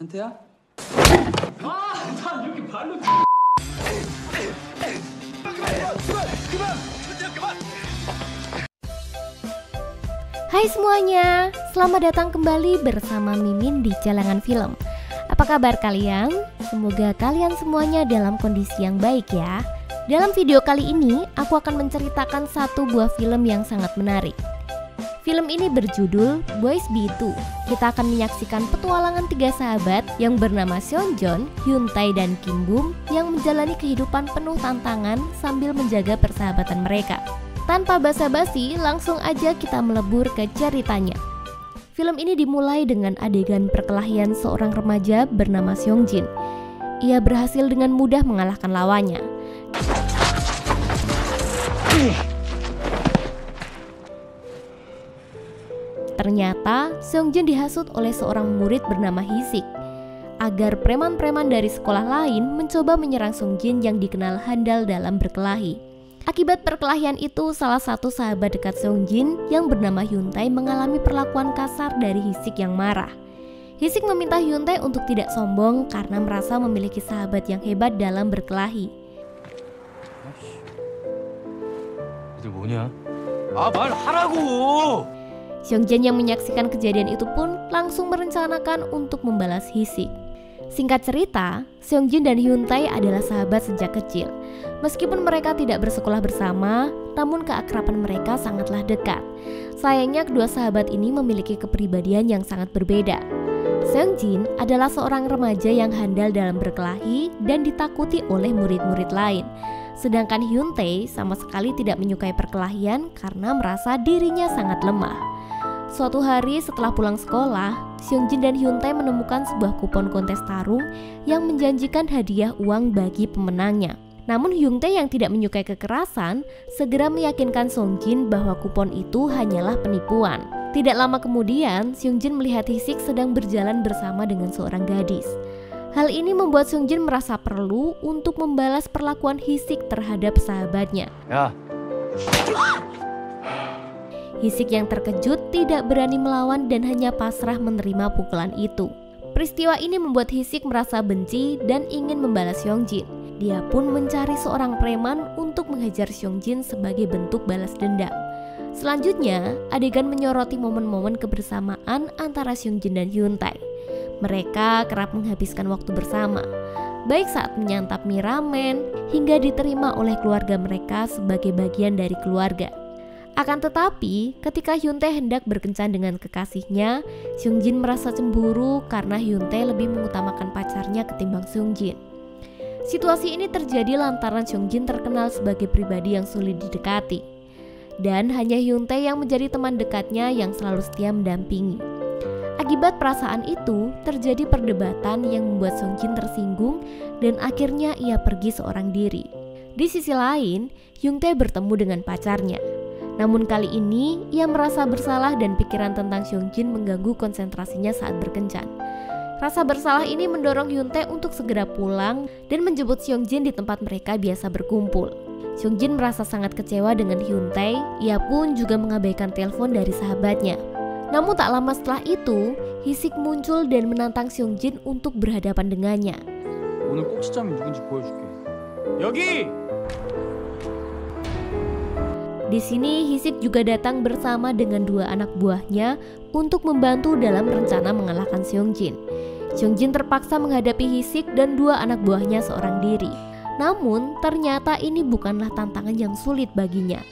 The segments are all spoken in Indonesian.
한태야? Hai semuanya, selamat datang kembali bersama Mimin di Jalangan Film. Apa kabar kalian? Semoga kalian semuanya dalam kondisi yang baik ya. Dalam video kali ini, aku akan menceritakan satu buah film yang sangat menarik. Film ini berjudul Boys B2. Kita akan menyaksikan petualangan tiga sahabat yang bernama Seon John, Hyun Tae, dan Kim Bum yang menjalani kehidupan penuh tantangan sambil menjaga persahabatan mereka. Tanpa basa-basi, langsung aja kita melebur ke ceritanya. Film ini dimulai dengan adegan perkelahian seorang remaja bernama Seong Jin. Ia berhasil dengan mudah mengalahkan lawannya. Ternyata Seong Jin dihasut oleh seorang murid bernama Hisik agar preman-preman dari sekolah lain mencoba menyerang Seong Jin yang dikenal handal dalam berkelahi. Akibat perkelahian itu, salah satu sahabat dekat Seong Jin yang bernama Hyun Tae mengalami perlakuan kasar dari Hisik yang marah. Hisik meminta Hyun Tae untuk tidak sombong karena merasa memiliki sahabat yang hebat dalam berkelahi. 이들 뭐냐? 아 말하라고! Seong Jin yang menyaksikan kejadian itu pun langsung merencanakan untuk membalas Hisik. Singkat cerita, Seong Jin dan Hyun Tae adalah sahabat sejak kecil. Meskipun mereka tidak bersekolah bersama, namun keakraban mereka sangatlah dekat. Sayangnya kedua sahabat ini memiliki kepribadian yang sangat berbeda. Seong Jin adalah seorang remaja yang handal dalam berkelahi dan ditakuti oleh murid-murid lain. Sedangkan Hyun Tae sama sekali tidak menyukai perkelahian karena merasa dirinya sangat lemah. Suatu hari setelah pulang sekolah, Seong Jin dan Hyun Tae menemukan sebuah kupon kontes tarung yang menjanjikan hadiah uang bagi pemenangnya. Namun Hyun Tae yang tidak menyukai kekerasan segera meyakinkan Song Jin bahwa kupon itu hanyalah penipuan. Tidak lama kemudian, Seong Jin melihat Hisik sedang berjalan bersama dengan seorang gadis. Hal ini membuat Sung Jin merasa perlu untuk membalas perlakuan Hisik terhadap sahabatnya. 야, Hisik yang terkejut tidak berani melawan dan hanya pasrah menerima pukulan itu. Peristiwa ini membuat Hisik merasa benci dan ingin membalas Jin. Dia pun mencari seorang preman untuk menghajar Jin sebagai bentuk balas dendam. Selanjutnya, adegan menyoroti momen-momen kebersamaan antara Jin dan Hyun Tae. Mereka kerap menghabiskan waktu bersama, baik saat menyantap mie ramen hingga diterima oleh keluarga mereka sebagai bagian dari keluarga. Akan tetapi, ketika Hyun Tae hendak berkencan dengan kekasihnya, Seung Jin merasa cemburu karena Hyun Tae lebih mengutamakan pacarnya ketimbang Seung Jin. Situasi ini terjadi lantaran Seung Jin terkenal sebagai pribadi yang sulit didekati. Dan hanya Hyun Tae yang menjadi teman dekatnya yang selalu setia mendampingi. Akibat perasaan itu, terjadi perdebatan yang membuat Seung Jin tersinggung dan akhirnya ia pergi seorang diri. Di sisi lain, Hyun Tae bertemu dengan pacarnya. Namun kali ini ia merasa bersalah dan pikiran tentang Seong Jin mengganggu konsentrasinya saat berkencan. Rasa bersalah ini mendorong Hyun Tae untuk segera pulang dan menjemput Seong Jin di tempat mereka biasa berkumpul. Seong Jin merasa sangat kecewa dengan Hyun Tae, ia pun juga mengabaikan telepon dari sahabatnya. Namun tak lama setelah itu, Hisik muncul dan menantang Seong Jin untuk berhadapan dengannya. 오늘 꼭지점이 누군지 보여줄게. 여기! Di sini Hisik juga datang bersama dengan dua anak buahnya untuk membantu dalam rencana mengalahkan Seong Jin. Seong Jin terpaksa menghadapi Hisik dan dua anak buahnya seorang diri. Namun, ternyata ini bukanlah tantangan yang sulit baginya.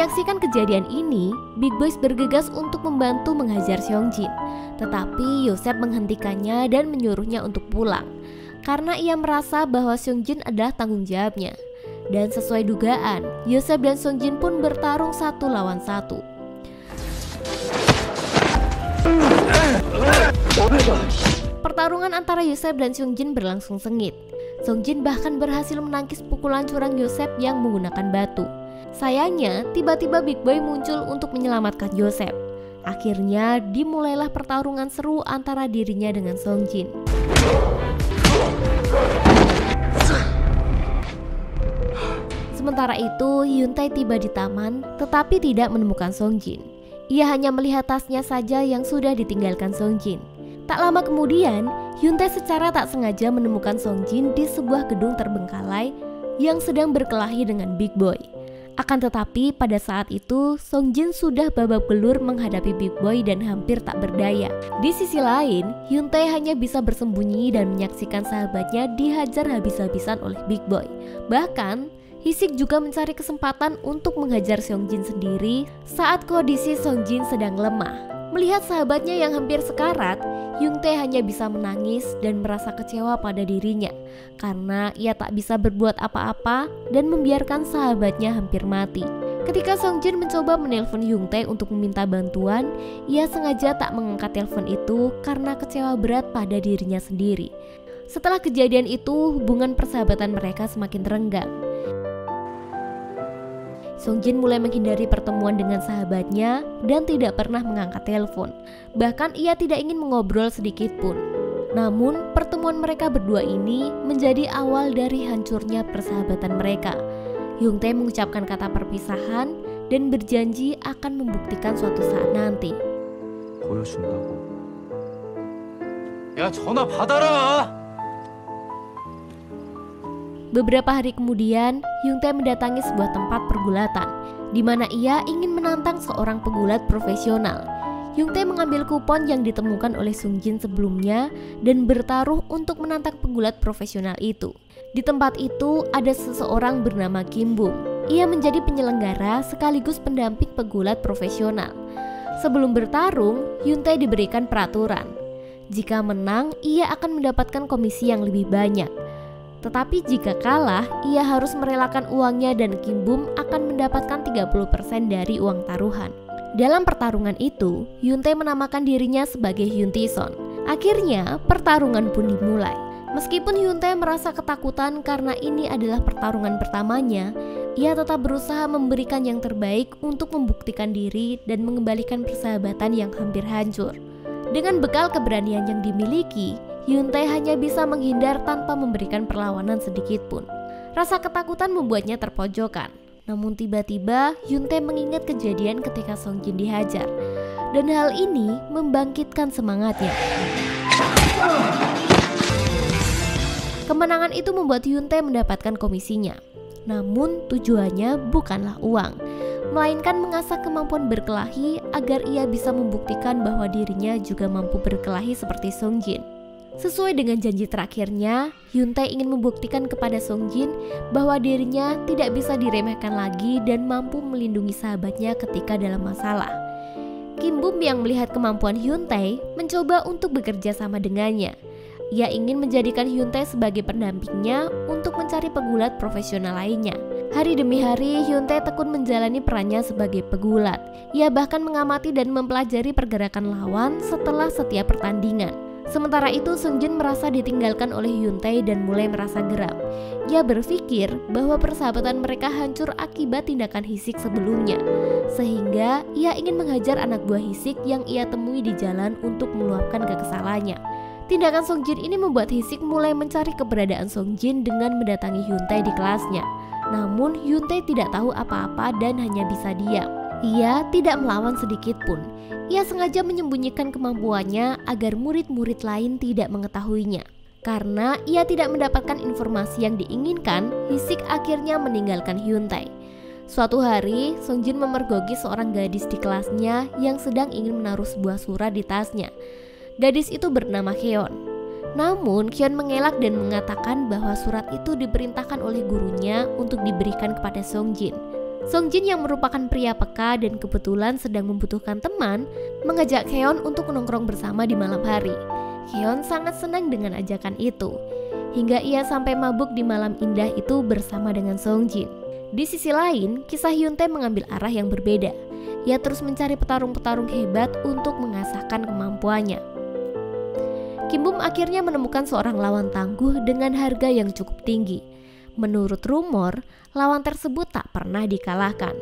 Menyaksikan kejadian ini, Big Boys bergegas untuk membantu menghajar Seong Jin. Tetapi Yosef menghentikannya dan menyuruhnya untuk pulang karena ia merasa bahwa Seong Jin adalah tanggung jawabnya. Dan sesuai dugaan, Yosef dan Song Jin pun bertarung satu lawan satu. Pertarungan antara Yosef dan Song Jin berlangsung sengit. Song Jin bahkan berhasil menangkis pukulan curang Yosef yang menggunakan batu. Sayangnya, tiba-tiba Big Boy muncul untuk menyelamatkan Yosef. Akhirnya, dimulailah pertarungan seru antara dirinya dengan Song Jin. Sementara itu, Hyun Tae tiba di taman tetapi tidak menemukan Song Jin. Ia hanya melihat tasnya saja yang sudah ditinggalkan Song Jin. Tak lama kemudian, Hyuntae secara tak sengaja menemukan Song Jin di sebuah gedung terbengkalai yang sedang berkelahi dengan Big Boy. Akan tetapi pada saat itu Song Jin sudah babak belur menghadapi Big Boy dan hampir tak berdaya. Di sisi lain, Hyun Tae hanya bisa bersembunyi dan menyaksikan sahabatnya dihajar habis-habisan oleh Big Boy. Bahkan, Hisik juga mencari kesempatan untuk menghajar Song Jin sendiri saat kondisi Song Jin sedang lemah. Melihat sahabatnya yang hampir sekarat, Yung Tae hanya bisa menangis dan merasa kecewa pada dirinya karena ia tak bisa berbuat apa-apa dan membiarkan sahabatnya hampir mati. Ketika Song Jin mencoba menelpon Yung Tae untuk meminta bantuan, ia sengaja tak mengangkat telepon itu karena kecewa berat pada dirinya sendiri. Setelah kejadian itu, hubungan persahabatan mereka semakin renggang. Song Jin mulai menghindari pertemuan dengan sahabatnya dan tidak pernah mengangkat telepon. Bahkan ia tidak ingin mengobrol sedikit pun. Namun, pertemuan mereka berdua ini menjadi awal dari hancurnya persahabatan mereka. Yung Tae mengucapkan kata perpisahan dan berjanji akan membuktikan suatu saat nanti. 보여준다고. 야 전화 받아라. Beberapa hari kemudian, Yung Tae mendatangi sebuah tempat pergulatan, di mana ia ingin menantang seorang pegulat profesional. Yung Tae mengambil kupon yang ditemukan oleh Sung Jin sebelumnya dan bertaruh untuk menantang pegulat profesional itu. Di tempat itu ada seseorang bernama Kim Bum. Ia menjadi penyelenggara sekaligus pendamping pegulat profesional. Sebelum bertarung, Yung Tae diberikan peraturan. Jika menang, ia akan mendapatkan komisi yang lebih banyak. Tetapi jika kalah, ia harus merelakan uangnya dan Kim Bum akan mendapatkan 30% dari uang taruhan. Dalam pertarungan itu, Yunte menamakan dirinya sebagai Hyun Son. Akhirnya, pertarungan pun dimulai. Meskipun Hyuntae merasa ketakutan karena ini adalah pertarungan pertamanya, ia tetap berusaha memberikan yang terbaik untuk membuktikan diri dan mengembalikan persahabatan yang hampir hancur. Dengan bekal keberanian yang dimiliki, Yuntai hanya bisa menghindar tanpa memberikan perlawanan sedikit pun. Rasa ketakutan membuatnya terpojokan. Namun tiba-tiba Yuntai mengingat kejadian ketika Song Jin dihajar. Dan hal ini membangkitkan semangatnya. Kemenangan itu membuat Yuntai mendapatkan komisinya. Namun tujuannya bukanlah uang, melainkan mengasah kemampuan berkelahi agar ia bisa membuktikan bahwa dirinya juga mampu berkelahi seperti Song Jin. Sesuai dengan janji terakhirnya, Hyuntae ingin membuktikan kepada Song Jin bahwa dirinya tidak bisa diremehkan lagi dan mampu melindungi sahabatnya ketika dalam masalah. Kim Bum yang melihat kemampuan Hyuntae mencoba untuk bekerja sama dengannya. Ia ingin menjadikan Hyuntae sebagai pendampingnya untuk mencari pegulat profesional lainnya. Hari demi hari, Hyuntae tekun menjalani perannya sebagai pegulat. Ia bahkan mengamati dan mempelajari pergerakan lawan setelah setiap pertandingan. Sementara itu Sung Jin merasa ditinggalkan oleh Hyun Tae dan mulai merasa geram. Ia berpikir bahwa persahabatan mereka hancur akibat tindakan Hisik sebelumnya. Sehingga ia ingin menghajar anak buah Hisik yang ia temui di jalan untuk meluapkan kekesalannya. Tindakan Song Jin ini membuat Hisik mulai mencari keberadaan Song Jin dengan mendatangi Hyun Tae di kelasnya. Namun Hyun Tae tidak tahu apa-apa dan hanya bisa diam. Ia tidak melawan sedikit pun. Ia sengaja menyembunyikan kemampuannya agar murid-murid lain tidak mengetahuinya. Karena ia tidak mendapatkan informasi yang diinginkan, Hisik akhirnya meninggalkan Hyuntae. Suatu hari, Song Jin memergoki seorang gadis di kelasnya yang sedang ingin menaruh sebuah surat di tasnya. Gadis itu bernama Hyeon. Namun, Hyun mengelak dan mengatakan bahwa surat itu diperintahkan oleh gurunya untuk diberikan kepada Song Jin. Song Jin yang merupakan pria peka dan kebetulan sedang membutuhkan teman, mengajak Keon untuk menongkrong bersama di malam hari. Keon sangat senang dengan ajakan itu, hingga ia sampai mabuk di malam indah itu bersama dengan Song Jin. Di sisi lain, kisah Hyuntae mengambil arah yang berbeda. Ia terus mencari petarung-petarung hebat untuk mengasahkan kemampuannya. Kim Bum akhirnya menemukan seorang lawan tangguh dengan harga yang cukup tinggi. Menurut rumor, lawan tersebut tak pernah dikalahkan.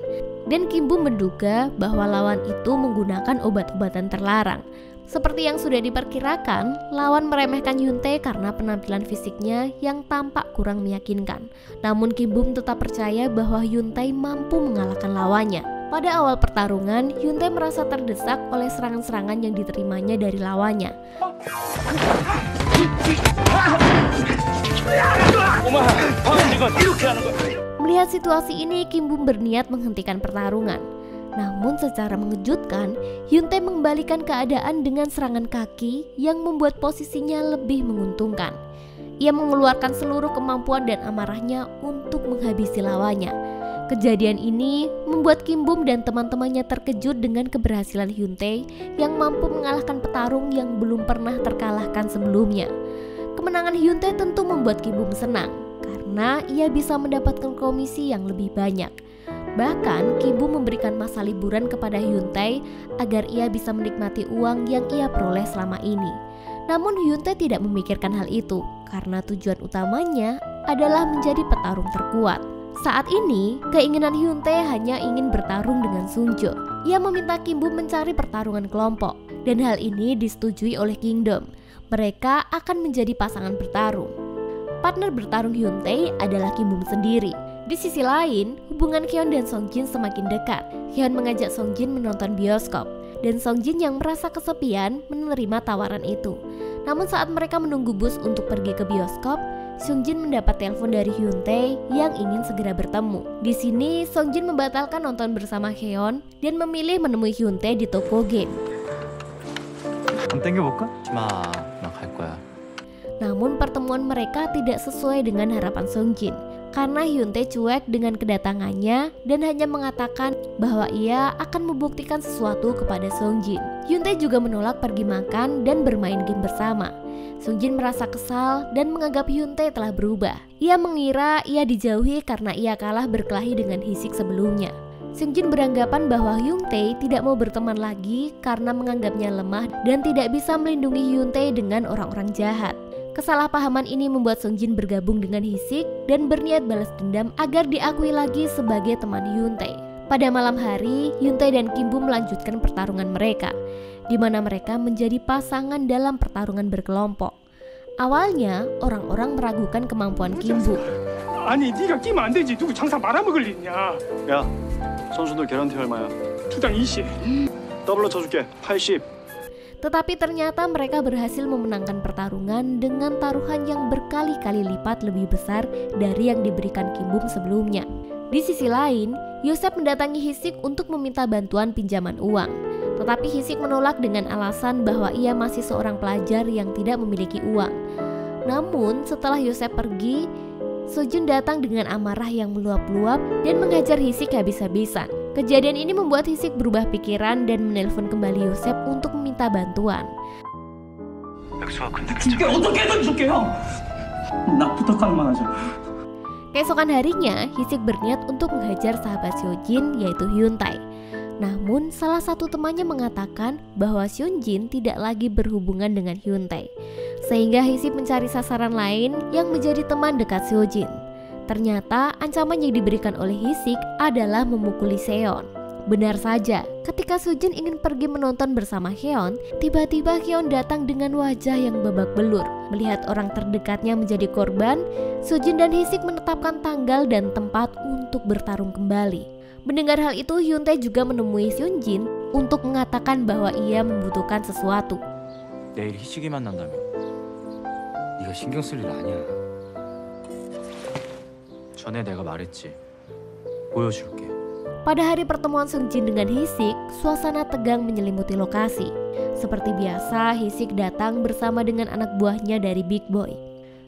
Dan Kimbu menduga bahwa lawan itu menggunakan obat-obatan terlarang. Seperti yang sudah diperkirakan, lawan meremehkan Yunte karena penampilan fisiknya yang tampak kurang meyakinkan. Namun Kim Bum tetap percaya bahwa Yunte mampu mengalahkan lawannya. Pada awal pertarungan, Hyuntae merasa terdesak oleh serangan-serangan yang diterimanya dari lawannya. Melihat situasi ini, Kim Bum berniat menghentikan pertarungan. Namun secara mengejutkan, Hyuntae mengembalikan keadaan dengan serangan kaki yang membuat posisinya lebih menguntungkan. Ia mengeluarkan seluruh kemampuan dan amarahnya untuk menghabisi lawannya. Kejadian ini membuat Kim Bum dan teman-temannya terkejut dengan keberhasilan Hyuntae yang mampu mengalahkan petarung yang belum pernah terkalahkan sebelumnya. Kemenangan Hyuntae tentu membuat Kim Bum senang karena ia bisa mendapatkan komisi yang lebih banyak. Bahkan Kim Bum memberikan masa liburan kepada Hyuntae agar ia bisa menikmati uang yang ia peroleh selama ini. Namun Hyuntae tidak memikirkan hal itu karena tujuan utamanya adalah menjadi petarung terkuat. Saat ini, keinginan Hyuntae hanya ingin bertarung dengan Sungjo. Ia meminta Kim Bum mencari pertarungan kelompok, dan hal ini disetujui oleh Kingdom. Mereka akan menjadi pasangan bertarung. Partner bertarung Hyuntae adalah Kim Bum sendiri. Di sisi lain, hubungan Kyeon dan Songjin semakin dekat. Kyeon mengajak Songjin menonton bioskop, dan Songjin yang merasa kesepian menerima tawaran itu. Namun saat mereka menunggu bus untuk pergi ke bioskop, Songjin mendapat telepon dari Hyuntae yang ingin segera bertemu. Di sini, Songjin membatalkan nonton bersama Heon dan memilih menemui Hyuntae di toko game. Namun pertemuan mereka tidak sesuai dengan harapan Songjin karena Hyuntae cuek dengan kedatangannya dan hanya mengatakan bahwa ia akan membuktikan sesuatu kepada Songjin. Hyuntae juga menolak pergi makan dan bermain game bersama. Sungjin merasa kesal dan menganggap Hyuntae telah berubah. Ia mengira ia dijauhi karena ia kalah berkelahi dengan Hisik sebelumnya. Sungjin beranggapan bahwa Hyuntae tidak mau berteman lagi karena menganggapnya lemah dan tidak bisa melindungi Hyuntae dengan orang-orang jahat. Kesalahpahaman ini membuat Sungjin bergabung dengan Hisik dan berniat balas dendam agar diakui lagi sebagai teman Hyuntae. Pada malam hari, Hyuntae dan Kim Bum melanjutkan pertarungan mereka di mana mereka menjadi pasangan dalam pertarungan berkelompok. Awalnya, orang-orang meragukan kemampuan Kimbu. 아니, 네가 끼면 안 되지. 누구 장사 말아먹을 일이냐. 야, 선수들 개런티 얼마야? 투당 20. 더블로 쳐줄게. 80. Tetapi ternyata mereka berhasil memenangkan pertarungan dengan taruhan yang berkali-kali lipat lebih besar dari yang diberikan Kimbum sebelumnya. Di sisi lain, Yosef mendatangi Hisik untuk meminta bantuan pinjaman uang. Tetapi Hisik menolak dengan alasan bahwa ia masih seorang pelajar yang tidak memiliki uang. Namun setelah Yosef pergi, Sojun datang dengan amarah yang meluap-luap dan mengajar Hisik habis-habisan. Kejadian ini membuat Hisik berubah pikiran dan menelpon kembali Yosef untuk meminta bantuan. Keesokan harinya, Hisik berniat untuk menghajar sahabat Sojin yaitu Hyuntai. Namun, salah satu temannya mengatakan bahwa Jin tidak lagi berhubungan dengan Hyuntae, sehingga Hisip mencari sasaran lain yang menjadi teman dekat Jin. Ternyata ancaman yang diberikan oleh Hisik adalah memukuli Seon. Benar saja, ketika Sujin ingin pergi menonton bersama Hyun, tiba-tiba Hyun datang dengan wajah yang babak belur. Melihat orang terdekatnya menjadi korban, Sujin dan Hisik menetapkan tanggal dan tempat untuk bertarung kembali. Mendengar hal itu, Hyuntae juga menemui Seunjin untuk mengatakan bahwa ia membutuhkan sesuatu. 내일 희식이 만난다면 네가 신경 쓸 일 아니야. 전에 내가 말했지. 보여줄게. Pada hari pertemuan Seungjin dengan Hisik, suasana tegang menyelimuti lokasi. Seperti biasa, Hisik datang bersama dengan anak buahnya dari Big Boy.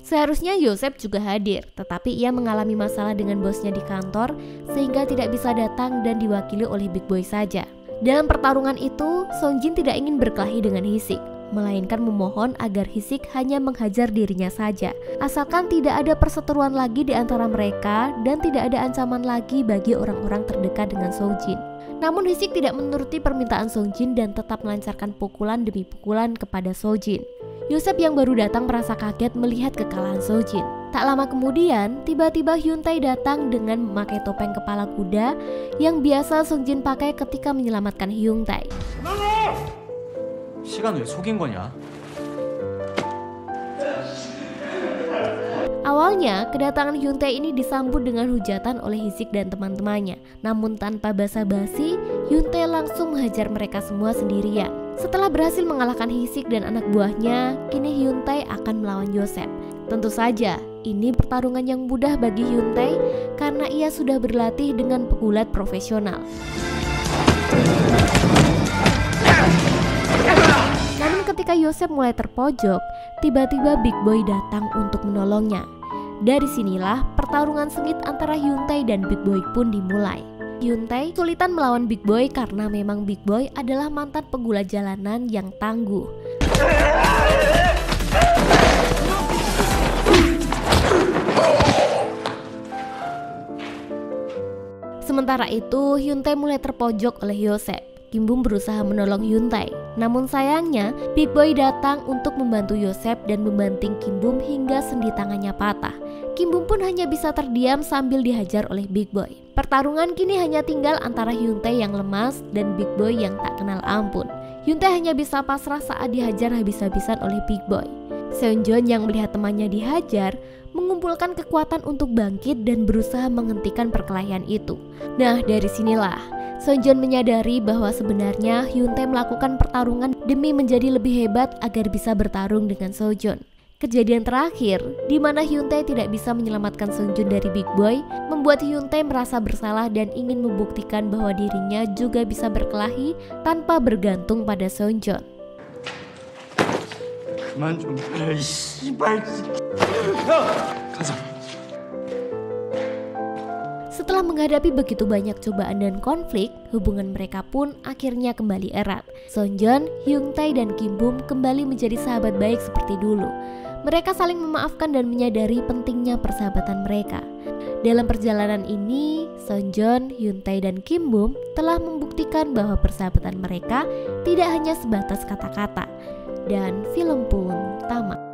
Seharusnya Yosef juga hadir, tetapi ia mengalami masalah dengan bosnya di kantor sehingga tidak bisa datang dan diwakili oleh Big Boy saja. Dalam pertarungan itu, Songjin tidak ingin berkelahi dengan Hisik, melainkan memohon agar Hisik hanya menghajar dirinya saja, asalkan tidak ada perseteruan lagi di antara mereka dan tidak ada ancaman lagi bagi orang-orang terdekat dengan Songjin. Namun Hisik tidak menuruti permintaan Songjin dan tetap melancarkan pukulan demi pukulan kepada Sojin. Yosef yang baru datang merasa kaget melihat kekalahan Sojin. Tak lama kemudian, tiba-tiba Hyuntae datang dengan memakai topeng kepala kuda yang biasa Songjin pakai ketika menyelamatkan Hyuntae. Awalnya, kedatangan Hyun Tae ini disambut dengan hujatan oleh Hisik dan teman-temannya. Namun tanpa basa-basi, Hyun Tae langsung menghajar mereka semua sendirian. Setelah berhasil mengalahkan Hisik dan anak buahnya, kini Hyun Tae akan melawan Yosef. Tentu saja, ini pertarungan yang mudah bagi Hyun Tae karena ia sudah berlatih dengan pegulat profesional. Namun ketika Yosef mulai terpojok, tiba-tiba Big Boy datang untuk menolongnya. Dari sinilah pertarungan sengit antara Hyuntae dan Big Boy pun dimulai. Hyuntae sulitan melawan Big Boy karena memang Big Boy adalah mantan pegulat jalanan yang tangguh. Sementara itu, Hyuntae mulai terpojok oleh Yosef. Kim Bum berusaha menolong Hyuntae. Namun sayangnya, Big Boy datang untuk membantu Yosef dan membanting Kim Bum hingga sendi tangannya patah. Kim Bum pun hanya bisa terdiam sambil dihajar oleh Big Boy. Pertarungan kini hanya tinggal antara Hyuntae yang lemas dan Big Boy yang tak kenal ampun. Hyuntae hanya bisa pasrah saat dihajar habis-habisan oleh Big Boy. Seonjon yang melihat temannya dihajar mengumpulkan kekuatan untuk bangkit dan berusaha menghentikan perkelahian itu. Nah, dari sinilah Sonjon menyadari bahwa sebenarnya Hyuntae melakukan pertarungan demi menjadi lebih hebat agar bisa bertarung dengan Sojon. Kejadian terakhir, di mana Hyun Tae tidak bisa menyelamatkan Sung Jun dari Big Boy, membuat Hyun Tae merasa bersalah dan ingin membuktikan bahwa dirinya juga bisa berkelahi tanpa bergantung pada Sung Jun. Setelah menghadapi begitu banyak cobaan dan konflik, hubungan mereka pun akhirnya kembali erat. Son-jun, Hyung Tae, dan Kim Bum kembali menjadi sahabat baik seperti dulu. Mereka saling memaafkan dan menyadari pentingnya persahabatan mereka. Dalam perjalanan ini, Sonjon, Hyun Tae, dan Kim Bum telah membuktikan bahwa persahabatan mereka tidak hanya sebatas kata-kata. Dan film pun tamat.